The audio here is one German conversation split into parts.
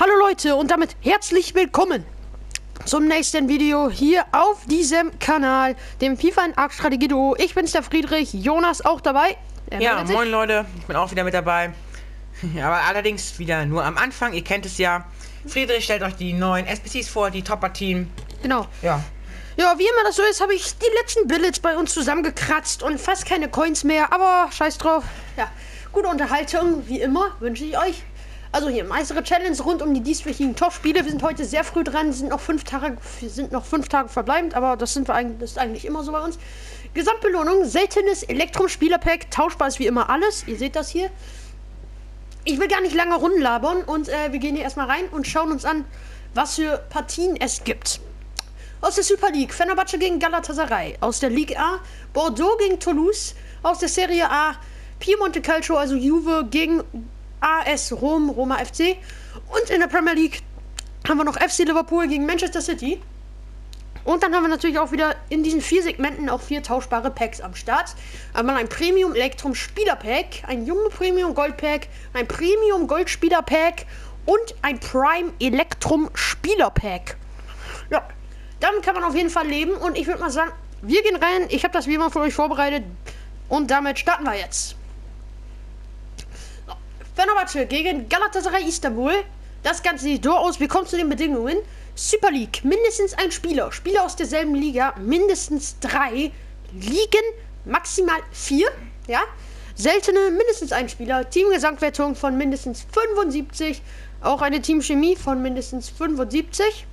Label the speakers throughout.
Speaker 1: Hallo Leute und damit herzlich willkommen zum nächsten Video hier auf diesem Kanal, dem FIFA in Arc Strategie Duo. Ich bin's der Friedrich, Jonas auch dabei.
Speaker 2: Er ja, moin Leute, ich bin auch wieder mit dabei. Aber allerdings wieder nur am Anfang, ihr kennt es ja. Friedrich stellt euch die neuen SPCs vor, die Topper-Team.
Speaker 1: Genau.
Speaker 2: Ja.
Speaker 1: Ja, wie immer das so ist, habe ich die letzten Billets bei uns zusammengekratzt und fast keine Coins mehr, aber scheiß drauf. Ja, gute Unterhaltung, wie immer, wünsche ich euch. Also hier, meistere Challenge rund um die dieswöchigen Top-Spiele. Wir sind heute sehr früh dran, sind noch fünf Tage, sind noch fünf Tage verbleibend, aber das sind wir eigentlich, das ist eigentlich immer so bei uns. Gesamtbelohnung, seltenes Elektrum-Spielerpack, tauschbar ist wie immer alles. Ihr seht das hier. Ich will gar nicht lange rumlabern und äh, wir gehen hier erstmal rein und schauen uns an, was für Partien es gibt. Aus der Super League, Fenerbahce gegen Galatasaray. Aus der Ligue A, Bordeaux gegen Toulouse. Aus der Serie A, Piemonte Calcio, also Juve gegen AS Rom, Roma FC. Und in der Premier League haben wir noch FC Liverpool gegen Manchester City. Und dann haben wir natürlich auch wieder in diesen vier Segmenten auch vier tauschbare Packs am Start. Einmal ein Premium Elektrum Spieler Pack, ein Junge Premium Gold Pack, ein Premium Gold Spieler Pack und ein Prime Elektrum Spieler Pack. Ja, damit kann man auf jeden Fall leben und ich würde mal sagen, wir gehen rein. Ich habe das wie immer für euch vorbereitet und damit starten wir jetzt. Fenerbahce gegen Galatasaray Istanbul. Das Ganze sieht so aus. Wir kommen zu den Bedingungen. Super League. Mindestens ein Spieler. Spieler aus derselben Liga. Mindestens drei. Ligen. Maximal vier. Ja. Seltene. Mindestens ein Spieler. Teamgesamtwertung von mindestens 75. Auch eine Teamchemie von mindestens 75.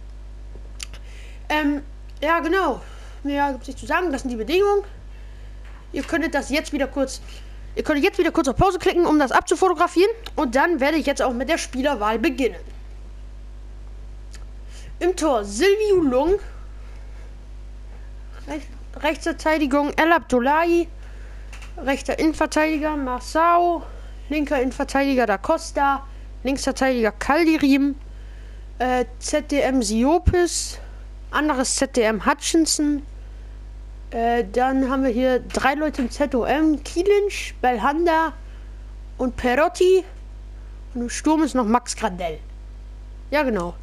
Speaker 1: Ähm, ja, genau. Mehr gibt es nicht zu sagen. Das sind die Bedingungen. Ihr könntet das jetzt wieder kurz Ihr könnt jetzt wieder kurz auf Pause klicken, um das abzufotografieren. Und dann werde ich jetzt auch mit der Spielerwahl beginnen. Im Tor Silvio Lung. Rech Rechtsverteidigung El Abdullahi. Rechter Innenverteidiger Marsau. Linker Innenverteidiger Da Costa. Linksverteidiger Caldirim. Äh, ZDM Siopis. Anderes ZDM Hutchinson. Äh, dann haben wir hier drei Leute im ZOM. Kielinsch, Belhanda und Perotti. Und im Sturm ist noch Max Gradell. Ja, genau.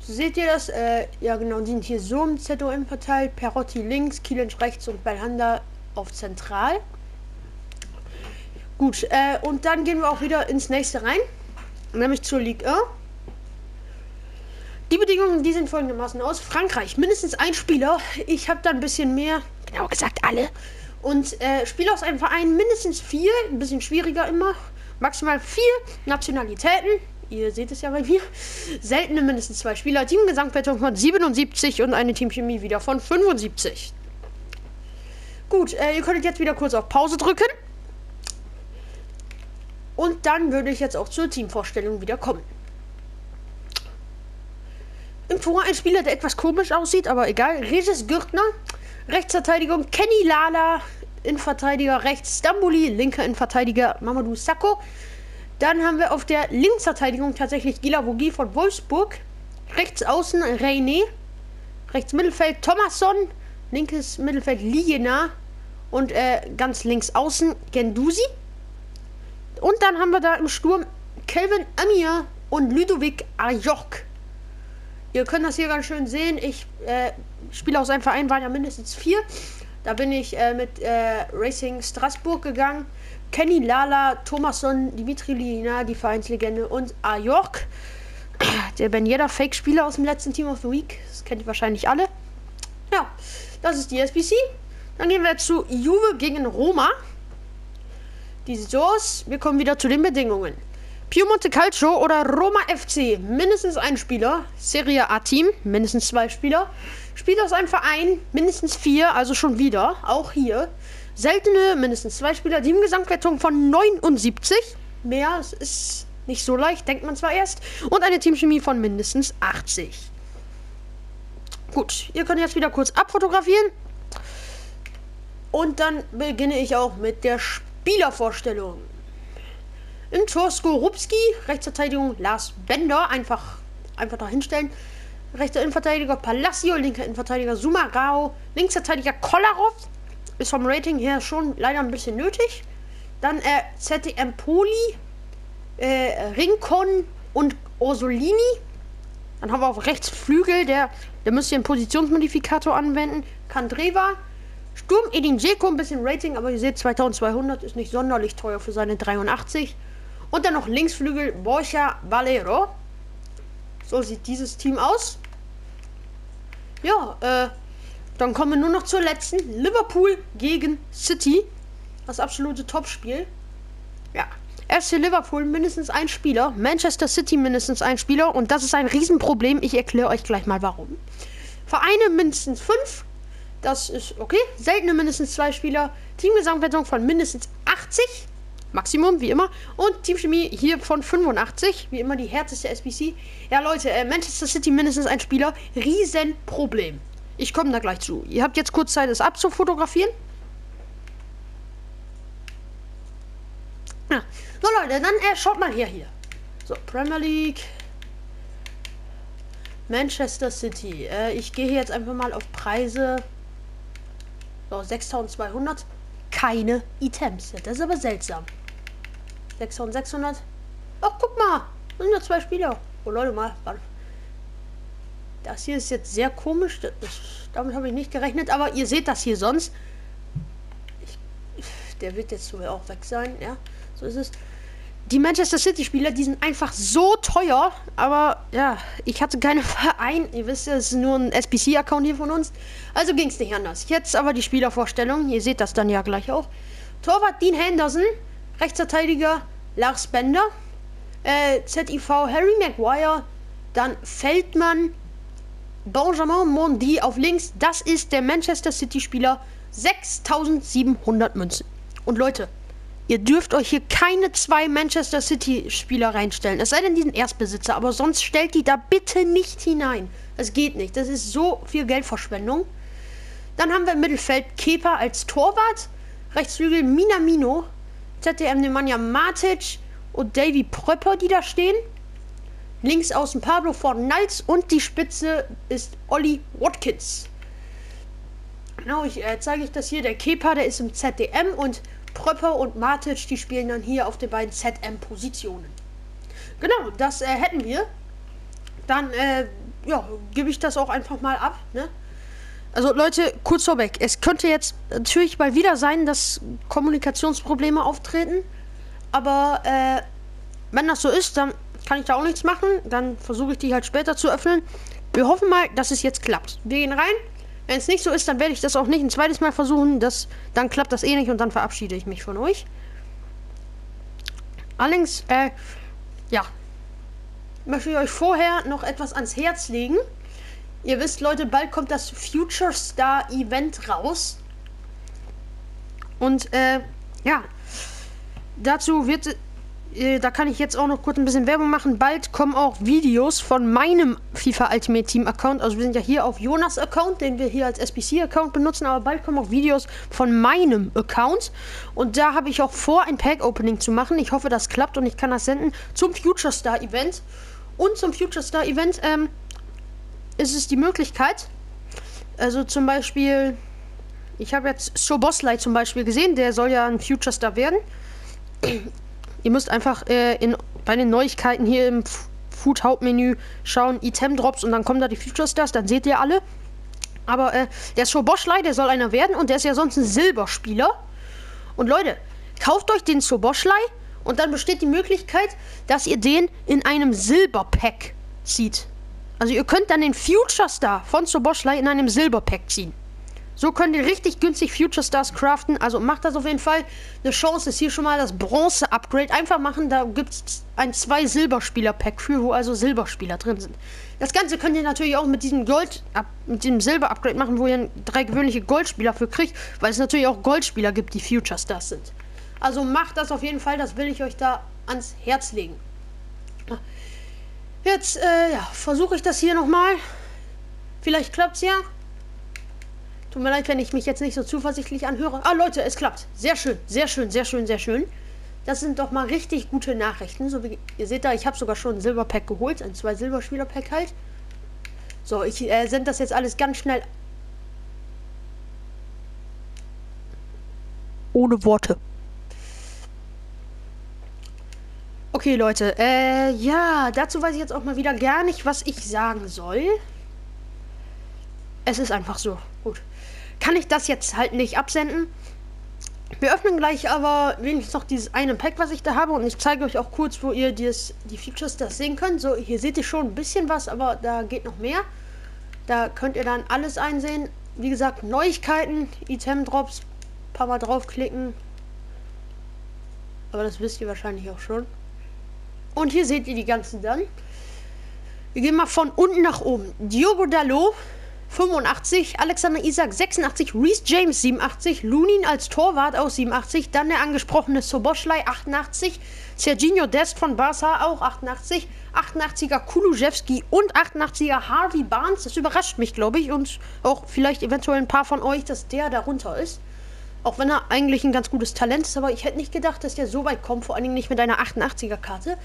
Speaker 1: So seht ihr das? Äh, ja, genau. Die sind hier so im ZOM verteilt. Perotti links, Kielinsch rechts und Belhanda auf zentral. Gut, äh, und dann gehen wir auch wieder ins nächste rein. Nämlich zur Ligue 1. Die Bedingungen, die sind folgendermaßen aus. Frankreich, mindestens ein Spieler. Ich habe da ein bisschen mehr Genau gesagt alle. Und äh, Spieler aus einem Verein mindestens vier, ein bisschen schwieriger immer. Maximal vier Nationalitäten. Ihr seht es ja bei mir. Seltene mindestens zwei Spieler. Teamgesamtwertung von 77 und eine Teamchemie wieder von 75. Gut, äh, ihr könntet jetzt wieder kurz auf Pause drücken. Und dann würde ich jetzt auch zur Teamvorstellung wieder kommen. Im Tor ein Spieler, der etwas komisch aussieht, aber egal. Regis Gürtner, Rechtsverteidigung Kenny Lala, Innenverteidiger rechts Stambuli, linker Innenverteidiger Mamadou Sakko. Dann haben wir auf der Linksverteidigung tatsächlich Gilavogi von Wolfsburg. Rechts außen René. Rechts Mittelfeld Thomasson. Linkes Mittelfeld Liena. Und äh, ganz links außen Gendusi. Und dann haben wir da im Sturm Kelvin Amir und Ludovic Ajok. Ihr könnt das hier ganz schön sehen. Ich äh, spiele aus einem Verein, waren ja mindestens vier. Da bin ich äh, mit äh, Racing Straßburg gegangen. Kenny Lala, Thomasson, Dimitri Lina, die Vereinslegende und Ajork. Der Ben Yedder Fake-Spieler aus dem letzten Team of the Week. Das kennt ihr wahrscheinlich alle. Ja, das ist die SBC. Dann gehen wir zu Juve gegen Roma. Die sieht so aus. Wir kommen wieder zu den Bedingungen. Piemonte Calcio oder Roma FC, mindestens ein Spieler. Serie A-Team, mindestens zwei Spieler. Spieler aus einem Verein, mindestens vier, also schon wieder, auch hier. Seltene, mindestens zwei Spieler. Teamgesamtwertung von 79. Mehr, ist nicht so leicht, denkt man zwar erst. Und eine Teamchemie von mindestens 80. Gut, ihr könnt jetzt wieder kurz abfotografieren. Und dann beginne ich auch mit der Spielervorstellung. Im Tor Skorupski, Rechtsverteidigung Lars Bender, einfach, einfach da hinstellen. Rechter Innenverteidiger Palacio, linker Innenverteidiger Sumarao, Linksverteidiger Kolarov. Ist vom Rating her schon leider ein bisschen nötig. Dann äh, ZDM Poli, äh, Rincon und Orsolini. Dann haben wir auf rechts Flügel, der, der müsste den Positionsmodifikator anwenden. Kandreva. Sturm Edin Dzeko, ein bisschen Rating, aber ihr seht, 2200 ist nicht sonderlich teuer für seine 83. Und dann noch Linksflügel Borja Valero. So sieht dieses Team aus. Ja, äh, dann kommen wir nur noch zur letzten. Liverpool gegen City. Das absolute Topspiel. Ja. FC Liverpool mindestens ein Spieler, Manchester City mindestens ein Spieler und das ist ein Riesenproblem. Ich erkläre euch gleich mal warum. Vereine mindestens fünf, das ist okay. Seltene mindestens zwei Spieler, Teamgesamtwertung von mindestens 80, Maximum, wie immer. Und Teamchemie hier von 85, wie immer die härteste SBC. Ja, Leute, äh, Manchester City mindestens ein Spieler, Riesenproblem. Ich komme da gleich zu. Ihr habt jetzt kurz Zeit, es abzufotografieren. Ja. So Leute, dann äh, schaut mal her hier. So, Premier League. Manchester City. Äh, ich gehe jetzt einfach mal auf Preise. So, 6200. Keine Items. Das ist aber seltsam. 6600. Ach, guck mal. Sind nur zwei Spieler. Oh, Leute, mal. Das hier ist jetzt sehr komisch. Das, damit habe ich nicht gerechnet. Aber ihr seht das hier sonst. Ich, der wird jetzt sogar auch weg sein. Ja, so ist es die Manchester City Spieler, die sind einfach so teuer. Aber ja, ich hatte keinen Verein. Ihr wisst ja, es ist nur ein SBC-Account hier von uns. Also ging es nicht anders. Jetzt aber die Spielervorstellung. Ihr seht das dann ja gleich auch. Torwart Dean Henderson. Rechtsverteidiger Lars Bender. Äh, ZIV Harry Maguire. Dann Feldmann. Benjamin Mondi auf links. Das ist der Manchester City Spieler. 6700 Münzen. Und Leute, Ihr dürft euch hier keine zwei Manchester City Spieler reinstellen. Es sei denn, diesen Erstbesitzer. Aber sonst stellt die da bitte nicht hinein. Das geht nicht. Das ist so viel Geldverschwendung. Dann haben wir im Mittelfeld Kepa als Torwart. Rechtsflügel Minamino. ZDM Nemanja Matic und Davy Pröpper, die da stehen. Links außen Pablo Fornals und die Spitze ist Olli Watkins. Genau, ich äh, zeige euch das hier. Der Kepa, der ist im ZDM und Pröpper und Matic, die spielen dann hier auf den beiden ZM-Positionen. Genau, das äh, hätten wir. Dann, äh, ja, gebe ich das auch einfach mal ab, ne? Also Leute, kurz vorweg, es könnte jetzt natürlich mal wieder sein, dass Kommunikationsprobleme auftreten. Aber äh, wenn das so ist, dann kann ich da auch nichts machen. Dann versuche ich die halt später zu öffnen. Wir hoffen mal, dass es jetzt klappt. Wir gehen rein. Wenn es nicht so ist, dann werde ich das auch nicht ein zweites Mal versuchen. Das, dann klappt das eh nicht und dann verabschiede ich mich von euch. Allerdings, äh, ja, möchte ich euch vorher noch etwas ans Herz legen. Ihr wisst, Leute, bald kommt das Future Star Event raus. Und, äh, ja, dazu wird äh, da kann ich jetzt auch noch kurz ein bisschen Werbung machen. Bald kommen auch Videos von meinem FIFA Ultimate Team Account. Also wir sind ja hier auf Jonas Account, den wir hier als SBC Account benutzen, aber bald kommen auch Videos von meinem Account. Und da habe ich auch vor, ein Pack Opening zu machen. Ich hoffe, das klappt und ich kann das senden zum Future Star Event. Und zum Future Star Event ähm, ist es die Möglichkeit, also zum Beispiel, ich habe jetzt Soboslai zum Beispiel gesehen, der soll ja ein Future Star werden. Ihr müsst einfach äh, in, bei den Neuigkeiten hier im Food Hauptmenü schauen, Item Drops und dann kommen da die Future Stars, dann seht ihr alle. Aber äh, der Soboschlei, der soll einer werden und der ist ja sonst ein Silberspieler. Und Leute, kauft euch den Soboschlei und dann besteht die Möglichkeit, dass ihr den in einem Silberpack zieht. Also ihr könnt dann den Future Star von Soboschlei in einem Silberpack ziehen. So könnt ihr richtig günstig Future Stars craften. Also macht das auf jeden Fall. Eine Chance ist hier schon mal das Bronze-Upgrade. Einfach machen, da gibt es ein zwei Silberspieler-Pack für, wo also Silberspieler drin sind. Das Ganze könnt ihr natürlich auch mit diesem Gold, mit dem Silber-Upgrade machen, wo ihr drei gewöhnliche Goldspieler für kriegt, weil es natürlich auch Goldspieler gibt, die Future Stars sind. Also macht das auf jeden Fall, das will ich euch da ans Herz legen. Jetzt, äh, ja, versuche ich das hier nochmal. Vielleicht klappt es ja. Tut mir leid, wenn ich mich jetzt nicht so zuversichtlich anhöre. Ah, Leute, es klappt. Sehr schön, sehr schön, sehr schön, sehr schön. Das sind doch mal richtig gute Nachrichten. So wie ihr seht da, ich habe sogar schon ein Silberpack geholt. Ein zwei Silberspieler-Pack halt. So, ich äh, sende das jetzt alles ganz schnell. Ohne Worte. Okay. Leute. Äh, ja, dazu weiß ich jetzt auch mal wieder gar nicht, was ich sagen soll. Es ist einfach so. Gut. Kann ich das jetzt halt nicht absenden? Wir öffnen gleich aber wenigstens noch dieses eine Pack, was ich da habe. Und ich zeige euch auch kurz, wo ihr dieses, die Features das sehen könnt. So, hier seht ihr schon ein bisschen was, aber da geht noch mehr. Da könnt ihr dann alles einsehen. Wie gesagt, Neuigkeiten, Item Drops, paar Mal draufklicken. Aber das wisst ihr wahrscheinlich auch schon. Und hier seht ihr die ganzen dann. Wir gehen mal von unten nach oben. Diogo Dalot 85, Alexander Isaac 86, Reese James 87, Lunin als Torwart aus 87, dann der angesprochene Soboschlei 88, Serginho Dest von Barca auch 88, 88er Kulujewski und 88er Harvey Barnes. Das überrascht mich, glaube ich, und auch vielleicht eventuell ein paar von euch, dass der darunter ist. Auch wenn er eigentlich ein ganz gutes Talent ist, aber ich hätte nicht gedacht, dass der so weit kommt, vor allen Dingen nicht mit einer 88er Karte.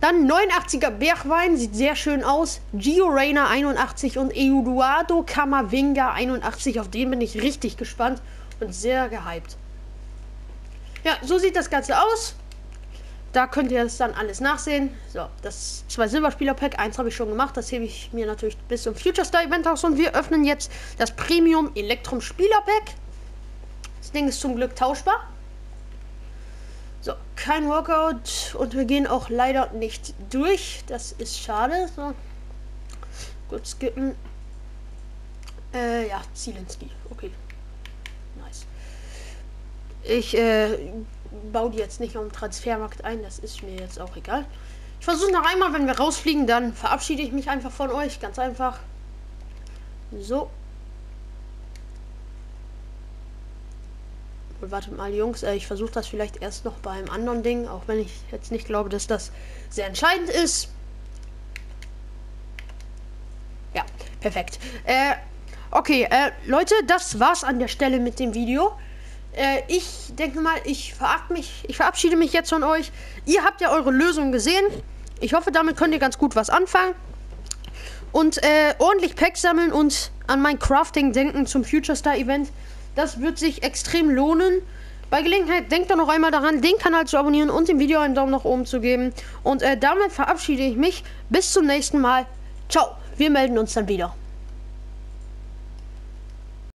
Speaker 1: Dann 89er Bergwein, sieht sehr schön aus. Gio Reyna 81 und Eduardo Camavinga 81. Auf den bin ich richtig gespannt und sehr gehypt. Ja, so sieht das Ganze aus. Da könnt ihr es dann alles nachsehen. So, das zwei Silberspieler-Pack. Eins habe ich schon gemacht. Das hebe ich mir natürlich bis zum Future Star Event aus. Und wir öffnen jetzt das Premium Elektrum Spieler-Pack. Das Ding ist zum Glück tauschbar. So, kein Workout und wir gehen auch leider nicht durch. Das ist schade. So. Gut skippen. Äh, ja, Zielinski. Okay. Nice. Ich äh, baue die jetzt nicht am Transfermarkt ein. Das ist mir jetzt auch egal. Ich versuche noch einmal, wenn wir rausfliegen, dann verabschiede ich mich einfach von euch. Ganz einfach. So. Wartet mal, Jungs, äh, ich versuche das vielleicht erst noch bei einem anderen Ding, auch wenn ich jetzt nicht glaube, dass das sehr entscheidend ist. Ja, perfekt. Äh, okay, äh, Leute, das war's an der Stelle mit dem Video. Äh, ich denke mal, ich, mich, ich verabschiede mich jetzt von euch. Ihr habt ja eure Lösung gesehen. Ich hoffe, damit könnt ihr ganz gut was anfangen. Und äh, ordentlich Packs sammeln und an mein Crafting denken zum Future Star Event. Das wird sich extrem lohnen. Bei Gelegenheit denkt doch noch einmal daran, den Kanal zu abonnieren und dem Video einen Daumen nach oben zu geben. Und äh, damit verabschiede ich mich. Bis zum nächsten Mal. Ciao. Wir melden uns dann wieder.